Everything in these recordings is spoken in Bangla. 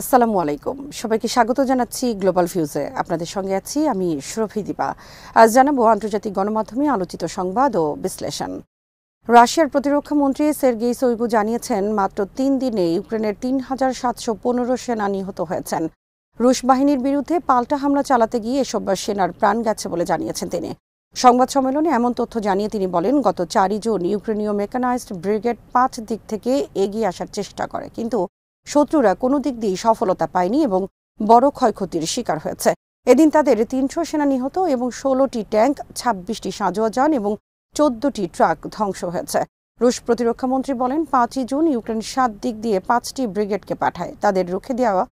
আসসালামু আলাইকুম। সবাইকে স্বাগত জানাচ্ছি গ্লোবাল ভিউজে আপনাদের সঙ্গে আছি আমি সুরভি দীপা। আজ জানাব আন্তর্জাতিক গণমাধ্যমে আলোচিত সংবাদ ও বিশ্লেষণ। রাশিয়ার প্রতিরক্ষা মন্ত্রী সের্গেই সৈবু জানিয়েছেন, মাত্র তিন দিনে ইউক্রেনের তিন হাজার সাতশো পনেরো সেনা নিহত হয়েছেন। রুশ বাহিনীর বিরুদ্ধে পাল্টা হামলা চালাতে গিয়ে এসব সেনার প্রাণ গেছে বলে জানিয়েছেন তিনি। সংবাদ সম্মেলনে এমন তথ্য জানিয়ে তিনি বলেন, গত চারই জুন ইউক্রেনীয় মেকানাইজড ব্রিগেড পাঁচ দিক থেকে এগিয়ে আসার চেষ্টা করে। কিন্তু শত্রুরা কোনো দিক দিয়েই সফলতা পায়নি এবং বড় ক্ষয়ক্ষতির শিকার হয়েছে। এদিন তাদের তিনশো সেনা নিহত এবং ষোলোটি ট্যাঙ্ক, ছাব্বিশটি সাঁজোয়া যান এবং চোদ্দটি ট্রাক ধ্বংস হয়েছে। রুশ প্রতিরক্ষা মন্ত্রী বলেন, পাঁচই জুন ইউক্রেন সাত দিক দিয়ে পাঁচটি ব্রিগেডকে পাঠায়। তাদের রুখে দেওয়া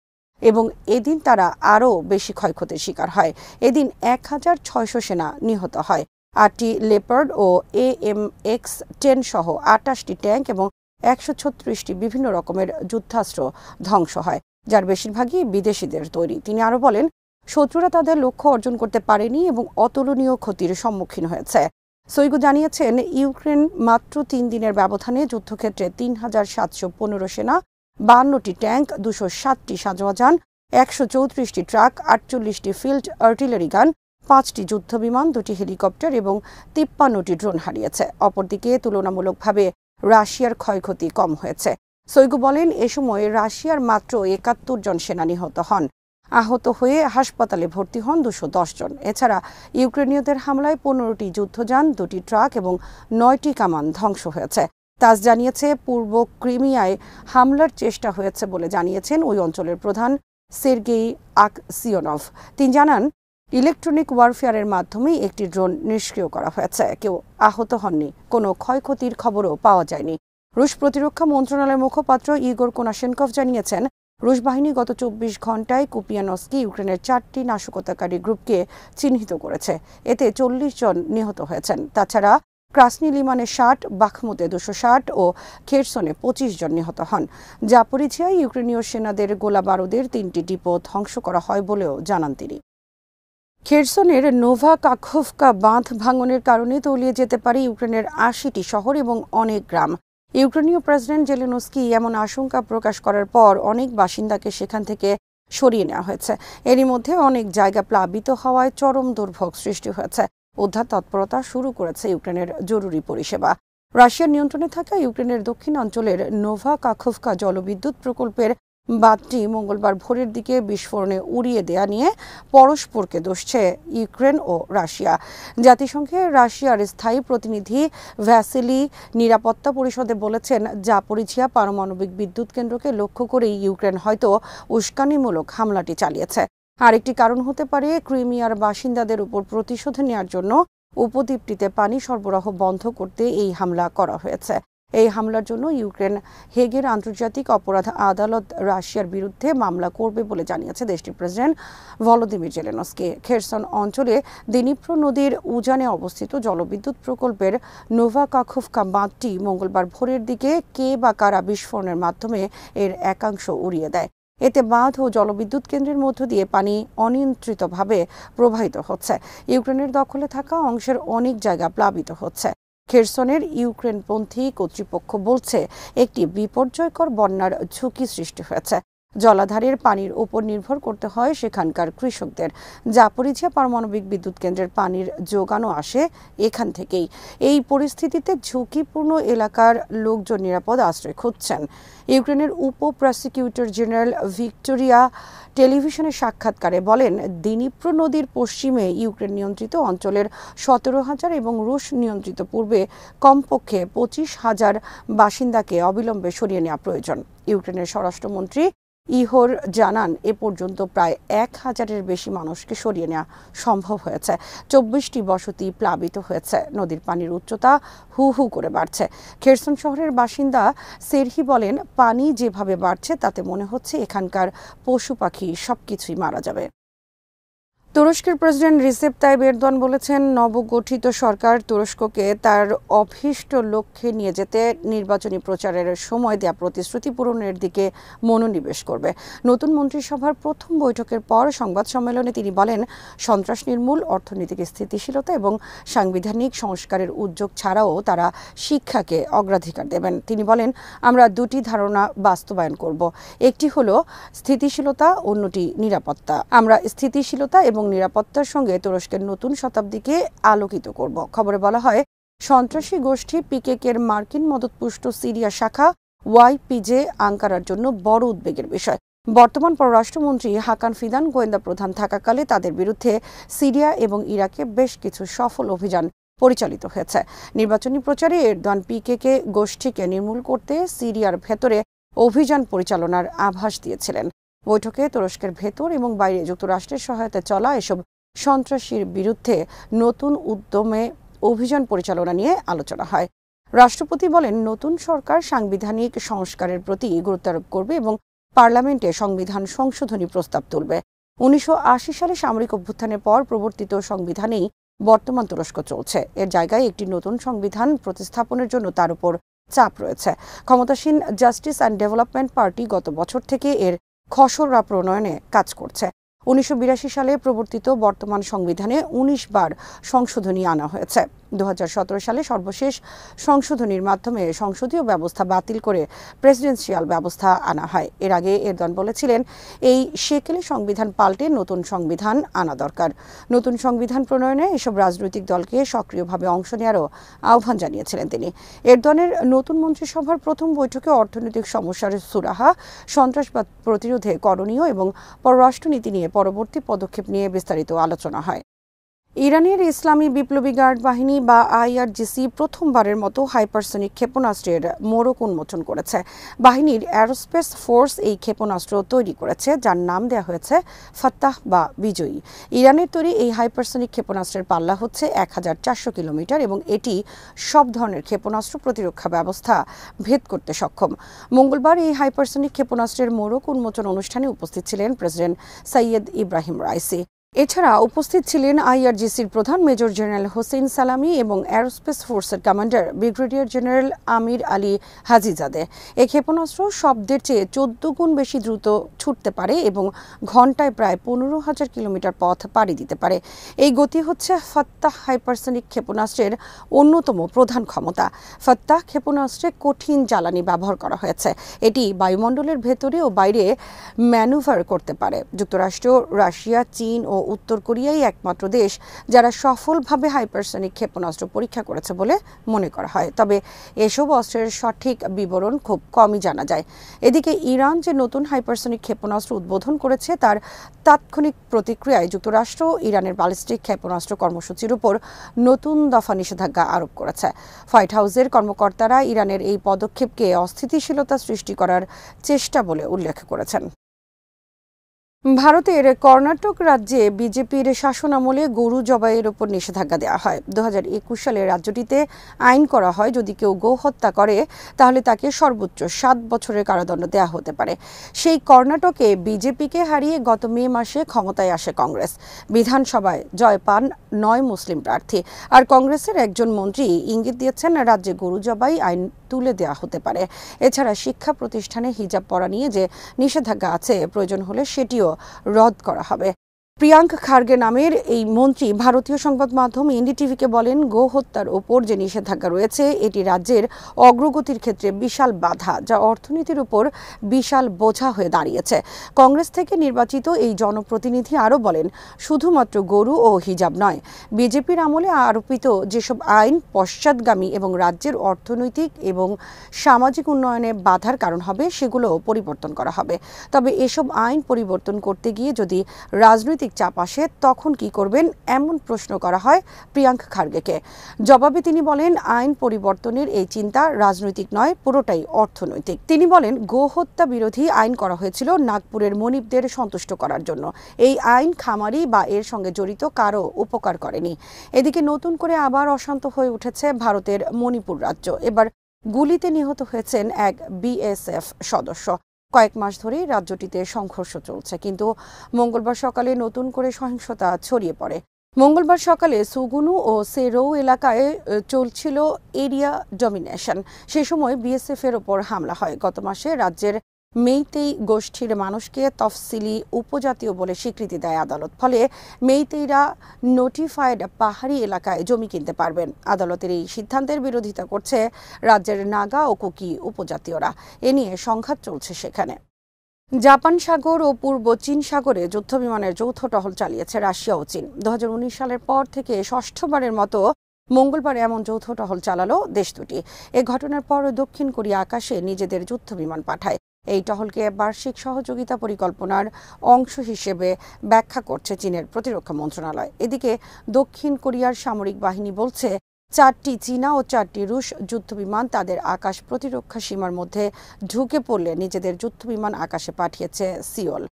এবং এদিন তারা আরও বেশি ক্ষয়ক্ষতির শিকার হয়। এদিন এক হাজার ছয়শো সেনা নিহত হয়। আটটি লেপার্ড ও এ এম এক্স টেন সহ আটাশটি ট্যাঙ্ক এবং একশো ছত্রিশটি বিভিন্ন রকমের যুদ্ধাস্ত্র ধ্বংস হয়, যার বেশিরভাগই বিদেশিদের তৈরি। তিনি আরও বলেন, শত্রুরা তাদের লক্ষ্য অর্জন করতে পারেনি এবং অতুলনীয় ক্ষতির সম্মুখীন হয়েছে। সৈগু জানিয়েছেন, ইউক্রেন মাত্র তিন দিনের ব্যবধানে যুদ্ধক্ষেত্রে তিন হাজার সাতশো পনেরো সেনা বান্নটি ট্যাঙ্ক, দুশো সাতটি সাজোয়া যান একশো চৌত্রিশটি ট্রাক, আটচল্লিশটি ফিল্ড আর্টিলারি গান, পাঁচটি যুদ্ধবিমান, দুটি হেলিকপ্টার এবং তিপ্পান্নটি ড্রোন হারিয়েছে। অপরদিকে তুলনামূলকভাবে রাশিয়ার ক্ষয়ক্ষতি কম হয়েছে। সৈগু বলেন, এ সময় রাশিয়ার মাত্র একাত্তর জন সেনা নিহত হন। আহত হয়ে হাসপাতালে ভর্তি হন দুশো জন। এছাড়া ইউক্রেনীয়দের হামলায় পনেরোটি যুদ্ধযান দুটি ট্রাক এবং নয়টি কামান ধ্বংস হয়েছে। তাজ জানিয়েছে, পূর্ব ক্রিমিয়ায় হামলার চেষ্টা হয়েছে বলে জানিয়েছেন ওই অঞ্চলের প্রধান সের্গেই আকসিয়নভ। তিনি জানান ইলেকট্রনিক ওয়ারফেয়ারের মাধ্যমে একটি ড্রোন নিষ্ক্রিয় করা হয়েছে। কেউ আহত হননি, কোনো ক্ষয়ক্ষতির খবরও পাওয়া যায়নি। রুশ প্রতিরক্ষা মন্ত্রণালয়ের মুখপাত্র ইগোর কোনাশেনকভ জানিয়েছেন, রুশ বাহিনী গত চব্বিশ ঘন্টায় কুপিয়ানস্কি, ইউক্রেনের চারটি নাশকতাকারী গ্রুপকে চিহ্নিত করেছে। এতে চল্লিশ জন নিহত হয়েছেন। তাছাড়া ক্রাসনি লিমানে ষাট, বাখমুতে দুশো ষাট ও খেরসনে পঁচিশ জন নিহত হন। জাপরিঝিয়ায় ইউক্রেনীয় সেনাদের গোলা বারুদের তিনটি ডিপো ধ্বংস করা হয় বলেও জানান তিনি। খেরসনের নোভা কাখোভকা বাঁধ ভাঙনের কারণে তলিয়ে যেতে পারে ইউক্রেনের আশিটি শহর এবং অনেক গ্রাম। ইউক্রেনীয় প্রেসিডেন্ট জেলেনস্কি এমন আশঙ্কা প্রকাশ করার পর অনেক বাসিন্দাকে সেখান থেকে সরিয়ে নেওয়া হয়েছে। এরই মধ্যে অনেক জায়গা প্লাবিত হওয়ায় চরম দুর্ভোগ সৃষ্টি হয়েছে। উদ্ধার তৎপরতা শুরু করেছে ইউক্রেনের জরুরি পরিষেবা। রাশিয়ার নিয়ন্ত্রণে থাকা ইউক্রেনের দক্ষিণ অঞ্চলের নোভা কাখোভকা জলবিদ্যুৎ প্রকল্পের বাঁধটি মঙ্গলবার ভোরের দিকে বিস্ফোরণে উড়িয়ে দেয়া নিয়ে পরস্পরকে দোষছে ইউক্রেন ও রাশিয়া। জাতিসংঘে রাশিয়ার স্থায়ী প্রতিনিধি ভ্যাসিলি নিরাপত্তা পরিষদে বলেছেন জাপরিঝিয়া পারমাণবিক বিদ্যুৎ কেন্দ্রকে লক্ষ্য করেই ইউক্রেন হয়তো উস্কানিমূলক হামলাটি চালিয়েছে। আরেকটি কারণ হতে পারে, ক্রিমিয়ার বাসিন্দাদের উপর প্রতিশোধ নেওয়ার জন্য উপদ্বীপটিতে পানি সরবরাহ বন্ধ করতে এই হামলা করা হয়েছে। এই হামলার জন্য ইউক্রেন হেগের আন্তর্জাতিক অপরাধ আদালত রাশিয়ার বিরুদ্ধে মামলা করবে বলে জানিয়েছে দেশটির প্রেসিডেন্ট ভলোদিমির জেলেনস্কি। খেরসন অঞ্চলে দিনিপ্র নদীর উজানে অবস্থিত জলবিদ্যুৎ প্রকল্পের নোভা কাখোভকা বাঁধটি মঙ্গলবার ভোরের দিকে কে বা কারা বিস্ফোরণের মাধ্যমে এর একাংশ উড়িয়ে দেয়। এতে বাঁধ ও জলবিদ্যুৎ কেন্দ্রের মধ্য দিয়ে পানি অনিয়ন্ত্রিতভাবে প্রবাহিত হচ্ছে। ইউক্রেনের দখলে থাকা অংশের অনেক জায়গা প্লাবিত হচ্ছে। খেরসনের ইউক্রেনপন্থী কর্তৃপক্ষ বলছে একটি বিপর্যয়কর বন্যার ঝুঁকি সৃষ্টি হয়েছে। জলাধারের পানির উপর নির্ভর করতে হয় সেখানকার কৃষকদের। জাপরিঝিয়া পারমাণবিক বিদ্যুৎ কেন্দ্রের পানির যোগানও আসে এখান থেকেই। এই পরিস্থিতিতে ঝুঁকিপূর্ণ এলাকার লোকজন নিরাপদ আশ্রয় খুঁজছেন। ইউক্রেনের উপ প্রসিকিউটর জেনারেল ভিক্টোরিয়া টেলিভিশনের সাক্ষাৎকারে বলেন, দিনীপ্র নদীর পশ্চিমে ইউক্রেন নিয়ন্ত্রিত অঞ্চলের সতেরো হাজার এবং রুশ নিয়ন্ত্রিত পূর্বে কমপক্ষে পঁচিশ হাজার বাসিন্দাকে অবিলম্বে সরিয়ে নেওয়া প্রয়োজন। ইউক্রেনের স্বরাষ্ট্রমন্ত্রী ইহোর জানান, এ পর্যন্ত প্রায় এক হাজারের বেশি মানুষকে সরিয়ে নেওয়া সম্ভব হয়েছে। চব্বিশটি বসতি প্লাবিত হয়েছে। নদীর পানির উচ্চতা হু হু করে বাড়ছে। খেরসন শহরের বাসিন্দা সেরহি বলেন, পানি যেভাবে বাড়ছে, তাতে মনে হচ্ছে এখানকার পশু পাখি সবকিছুই মারা যাবে। তুরস্কের প্রেসিডেন্ট রিসেপ তাইব এরদোয়ান বলেছেন, নবগঠিত সরকার তুরস্ককে তার অভীষ্ট লক্ষ্যে নিয়ে যেতে নির্বাচনী প্রচারের সময় দেয়া প্রতিশ্রুতি পূরণের দিকে মনোনিবেশ করবে। নতুন মন্ত্রিসভার প্রথম বৈঠকের পর সংবাদ সম্মেলনে তিনি বলেন সন্ত্রাস নির্মূল অর্থনৈতিক স্থিতিশীলতা এবং সাংবিধানিক সংস্কারের উদ্যোগ ছাড়াও তারা শিক্ষাকে অগ্রাধিকার দেবেন। তিনি বলেন, আমরা দুটি ধারণা বাস্তবায়ন করব। একটি হলো স্থিতিশীলতা, অন্যটি নিরাপত্তা। আমরা স্থিতিশীলতা এবং এবং নিরাপত্তার সঙ্গে তুরস্কের নতুন শতাব্দীকে আলোকিত করব। খবরে বলা হয়, সন্ত্রাসী গোষ্ঠী পিকেকের মার্কিন মদতপুষ্ট সিরিয়া শাখা ওয়াইপিজে আঙ্কারার জন্য বড় উদ্বেগের বিষয়। বর্তমান পররাষ্ট্রমন্ত্রী হাকান ফিদান গোয়েন্দা প্রধান থাকাকালে তাদের বিরুদ্ধে সিরিয়া এবং ইরাকে বেশ কিছু সফল অভিযান পরিচালিত হয়েছে। নির্বাচনী প্রচারে এরদোয়ান পিকেকে গোষ্ঠীকে নির্মূল করতে সিরিয়ার ভেতরে অভিযান পরিচালনার আভাস দিয়েছিলেন। বৈঠকে তুরস্কের ভেতর এবং বাইরে যুক্তরাষ্ট্রের সহায়তায় চলা এসব সন্ত্রাসীর বিরুদ্ধে নতুন উদ্যমে অভিযান পরিচালনা নিয়ে আলোচনা হয়। রাষ্ট্রপতি বলেন, নতুন সরকার সাংবিধানিক সংস্কারের প্রতি গুরুত্বারোপ করবে এবং পার্লামেন্টে সংবিধান সংশোধনী প্রস্তাব তুলবে। উনিশশো আশি সালে সামরিক অভ্যুত্থানের পর প্রবর্তিত সংবিধানেই বর্তমান তুরস্ক চলছে। এর জায়গায় একটি নতুন সংবিধান প্রতিস্থাপনের জন্য তার উপর চাপ রয়েছে। ক্ষমতাসীন জাস্টিস অ্যান্ড ডেভেলপমেন্ট পার্টি গত বছর থেকে এর খসড়া প্রণয়নে কাজ করছে। উনিশশো বিরাশি সালে প্রবর্তিত বর্তমান সংবিধানে ১৯ বার সংশোধনী আনা হয়েছে। দু হাজার সতেরো সালে সর্বশেষ সংশোধনীর মাধ্যমে সংসদীয় ব্যবস্থা বাতিল করে প্রেসিডেন্সিয়াল ব্যবস্থা আনা হয়। এর আগে এরদন বলেছিলেন, এই সেকেলে সংবিধান পাল্টে নতুন সংবিধান আনা দরকার। নতুন সংবিধান প্রণয়নে এসব রাজনৈতিক দলকে সক্রিয়ভাবে অংশ নেওয়ারও আহ্বান জানিয়েছিলেন তিনি। এরদনের নতুন মন্ত্রিসভার প্রথম বৈঠকে অর্থনৈতিক সমস্যার সুরাহা, সন্ত্রাসবাদ প্রতিরোধে করণীয় এবং পররাষ্ট্রনীতি নিয়ে পরবর্তী পদক্ষেপ নিয়ে বিস্তারিত আলোচনা হয়। ইরানের ইসলামী বিপ্লবী গার্ড বাহিনী বা আইআরজিসি প্রথমবারের মতো হাইপারসনিক ক্ষেপণাস্ত্রের মোড়ক উন্মোচন করেছে। বাহিনীর অ্যারোস্পেস ফোর্স এই ক্ষেপণাস্ত্র তৈরি করেছে, যার নাম দেওয়া হয়েছে ফাত্তাহ বা বিজয়ী। ইরানের তৈরি এই হাইপারসনিক ক্ষেপণাস্ত্রের পাল্লা হচ্ছে এক হাজার চারশো কিলোমিটার এবং এটি সব ধরনের ক্ষেপণাস্ত্র প্রতিরক্ষা ব্যবস্থা ভেদ করতে সক্ষম। মঙ্গলবার এই হাইপারসনিক ক্ষেপণাস্ত্রের মোড়ক উন্মোচন অনুষ্ঠানে উপস্থিত ছিলেন প্রেসিডেন্ট সৈয়দ ইব্রাহিম রাইসি। এছাড়া উপস্থিত ছিলেন আইআরজিসির প্রধান মেজর জেনারেল হোসেন সালামি এবং অ্যারোস্পেস ফোর্সের commander brigadier general Amir Ali Hajizadeh. এ ক্ষেপণাস্ত্র শব্দের চেয়ে চোদ্দ গুণ বেশি দ্রুত ছুটতে পারে এবং ঘন্টায় প্রায় পনেরো হাজার কিলোমিটার পথ পাড়ি দিতে পারে। এই গতি হচ্ছে ফত্তাহ হাইপারসনিক ক্ষেপণাস্ত্রের অন্যতম প্রধান ক্ষমতা। ফত্তাহ ক্ষেপণাস্ত্রে কঠিন জ্বালানি ব্যবহার করা হয়েছে। এটি বায়ুমণ্ডলের ভেতরে ও বাইরে ম্যানুভার করতে পারে। যুক্তরাষ্ট্র, রাশিয়া, চীন ও উত্তর কোরিয়াই একমাত্র দেশ যারা সফলভাবে হাইপারসনিক ক্ষেপণাস্ত্র পরীক্ষা করেছে বলে মনে করা হয়। তবে এসব অস্ত্রের সঠিক বিবরণ খুব কমই জানা যায়। এদিকে ইরান যে নতুন হাইপারসনিক ক্ষেপণাস্ত্র উদ্বোধন করেছে, তার তাৎক্ষণিক প্রতিক্রিয়ায় যুক্তরাষ্ট্র ইরানের ব্যালিস্টিক ক্ষেপণাস্ত্র কর্মসূচির উপর নতুন দফা নিষেধাজ্ঞা আরোপ করেছে। হোয়াইট হাউসের কর্মকর্তারা ইরানের এই পদক্ষেপকে অস্থিতিশীলতা সৃষ্টি করার চেষ্টা বলে উল্লেখ করেছেন। ভারতের কর্ণাটক রাজ্যে বিজেপির শাসনামলে গরু জবাইয়ের ওপর নিষেধাজ্ঞা দেওয়া হয়। দু হাজার একুশ সালে রাজ্যটিতে আইন করা হয়, যদি কেউ গো হত্যা করে, তাহলে তাকে সর্বোচ্চ সাত বছরের কারাদণ্ড দেওয়া হতে পারে। সেই কর্ণাটকে বিজেপিকে হারিয়ে গত মে মাসে ক্ষমতায় আসে কংগ্রেস। বিধানসভায় জয় পান নয় মুসলিম প্রার্থী। আর কংগ্রেসের একজন মন্ত্রী ইঙ্গিত দিয়েছেন, রাজ্যে গরু জবাই আইন তুলে দেওয়া হতে পারে। এছাড়া শিক্ষা প্রতিষ্ঠানে হিজাব পরা নিয়ে যে নিষেধাজ্ঞা আছে প্রয়োজন হলে সেটিও রদ করা হবে। প্রিয়াঙ্ক খার্গে নামের এই মন্ত্রী ভারতীয় সংবাদ মাধ্যম এনডিটিভিকে বলেন, গো হত্যার ওপর যে নিষেধাজ্ঞা রয়েছে, এটি রাজ্যের অগ্রগতির ক্ষেত্রে বিশাল বাধা, যা অর্থনীতির উপর বিশাল বোঝা হয়ে দাঁড়িয়েছে। কংগ্রেস থেকে নির্বাচিত এই জনপ্রতিনিধি আরও বলেন, শুধুমাত্র গরু ও হিজাব নয়, বিজেপির আমলে আরোপিত যেসব আইন পশ্চাৎগামী এবং রাজ্যের অর্থনৈতিক এবং সামাজিক উন্নয়নে বাধার কারণ হবে সেগুলো পরিবর্তন করা হবে। তবে এসব আইন পরিবর্তন করতে গিয়ে যদি রাজনৈতিক রাজনৈতিক চাপ আসে, তখন কি করবেন এমন প্রশ্ন করা হয় প্রিয়াঙ্ক খার্গেকে। জবাবে তিনি বলেন, আইন পরিবর্তনের এই চিন্তা রাজনৈতিক নয়, পুরোটাই অর্থনৈতিক। তিনি বলেন, গোহত্যা বিরোধী আইন করা হয়েছিল নাগপুরের মনিবদের সন্তুষ্ট করার জন্য। এই আইন খামারি বা এর সঙ্গে জড়িত কারও উপকার করেনি। এদিকে নতুন করে আবার অশান্ত হয়ে উঠেছে ভারতের মণিপুর রাজ্য। এবার গুলিতে নিহত হয়েছেন এক বিএসএফ সদস্য। কয়েক মাস ধরে রাজ্যটিতে সংঘর্ষ চলছে, কিন্তু মঙ্গলবার সকালে নতুন করে সহিংসতা ছড়িয়ে পড়ে। মঙ্গলবার সকালে সুগুনু ও সেরৌ এলাকায় চলছিল এরিয়া ডমিনেশন। সে সময় বিএসএফ এর ওপর হামলা হয়। গত মাসে রাজ্যের মেইতেই গোষ্ঠীর মানুষকে তফসিলি উপজাতীয় বলে স্বীকৃতি দেয় আদালত। ফলে মেইতেইরা নোটিফাইড পাহাড়ি এলাকায় জমি কিনতে পারবেন। আদালতের এই সিদ্ধান্তের বিরোধিতা করছে রাজ্যের নাগা ও কুকি উপজাতীয়রা। এ নিয়ে সংঘাত চলছে সেখানে। জাপান সাগর ও পূর্ব চীন সাগরে যুদ্ধবিমানের যৌথ টহল চালিয়েছে রাশিয়া ও চীন। দু হাজার উনিশ সালের পর থেকে ষষ্ঠবারের মতো মঙ্গলবার এমন যৌথ টহল চালালো দেশ দুটি। এ ঘটনার পর দক্ষিণ কোরিয়া আকাশে নিজেদের যুদ্ধবিমান পাঠায়। এই টহলকে বার্ষিক সহযোগিতা পরিকল্পনার অংশ হিসেবে ব্যাখ্যা করছে চীনের প্রতিরক্ষা মন্ত্রণালয়। এদিকে দক্ষিণ কোরিয়ার সামরিক বাহিনী বলছে, চারটি চীনা ও চারটি রুশ যুদ্ধবিমান তাদের আকাশ প্রতিরক্ষা সীমার মধ্যে ঢুকে পড়লে নিজেদের যুদ্ধবিমান আকাশে পাঠিয়েছে সিওল।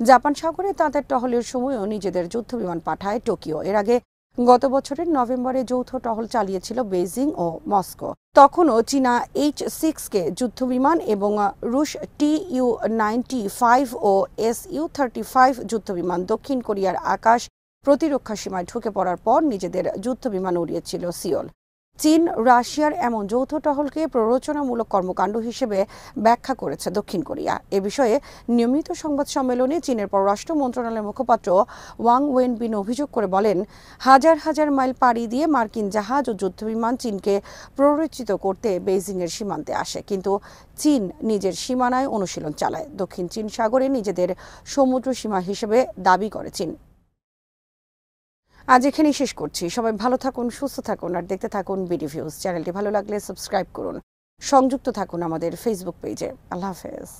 জাপান সাগরে তাদের টহলের সময়ও নিজেদের যুদ্ধবিমান পাঠায় টোকিও। এর আগে গত বছরের নভেম্বরে যৌথ টহল চালিয়েছিল বেইজিং ও মস্কো। তখনও চীনা এইচ সিক্সকে যুদ্ধবিমান এবং রুশ টি ইউ নাইনটি ফাইভ ও এস ইউ থার্টি ফাইভ যুদ্ধবিমান দক্ষিণ কোরিয়ার আকাশ প্রতিরক্ষা সীমায় ঢুকে পড়ার পর নিজেদের যুদ্ধবিমান উড়িয়েছিল সিওল। চীন, রাশিয়ার এমন যৌথ টহলকে প্ররোচনামূলক কর্মকাণ্ড হিসেবে ব্যাখ্যা করেছে দক্ষিণ কোরিয়া। এ বিষয়ে নিয়মিত সংবাদ সম্মেলনে চীনের পররাষ্ট্র মন্ত্রণালয়ের মুখপাত্র ওয়াং ওয়েনবিন অভিযোগ করে বলেন, হাজার হাজার মাইল পাড়ি দিয়ে মার্কিন জাহাজ ও যুদ্ধবিমান চীনকে প্ররোচিত করতে বেইজিংয়ের সীমান্তে আসে, কিন্তু চীন নিজের সীমানায় অনুশীলন চালায়। দক্ষিণ চীন সাগরে নিজেদের সমুদ্র সীমা হিসেবে দাবি করে চীন। আজ এখানেই শেষ করছি। সবাই ভালো থাকুন, সুস্থ থাকুন, আর দেখতে থাকুন বিডি ভিউজ চ্যানেলটি ভালো লাগলে সাবস্ক্রাইব করুন। সংযুক্ত থাকুন আমাদের ফেসবুক পেজে আল্লাহ হাফেজ।